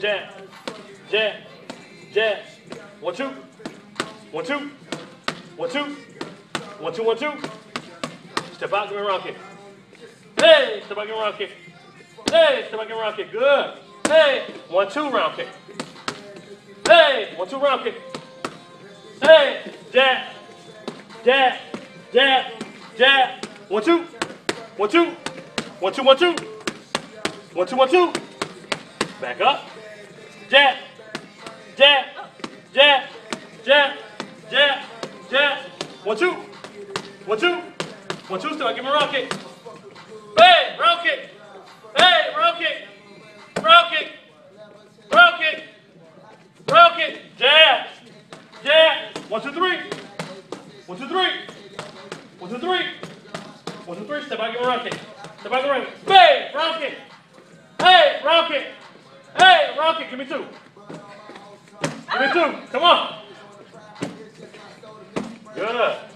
Jab. Jab. Jab. One, two. One, two. One, two. One, two, one, two. Step out, give me a round kick. Hey, step out, give me a round kick. Hey, step out, give me a round kick. Good. Hey, one, two, round kick. Hey, one, two, round kick. Hey, jab. Jab. Jab. Jab. One, two. One, two. One, two, one, two. One, two, one, two. Back up. Jab. Jab. Jab. Jab. Jab. Jab. One, two. One, two. One, two. Still, give me a round kick. Hey, round kick. Hey, round kick. Round kick. Round kick. Round kick. Jab. Jab. One, two, three. One, two, three. One, two, three. One, two, three. Step back, give me a round kick. Give me a. Hey, Rocket! Hey, Rocket! Hey, kick. Give me two. Give me two. Come on. Good.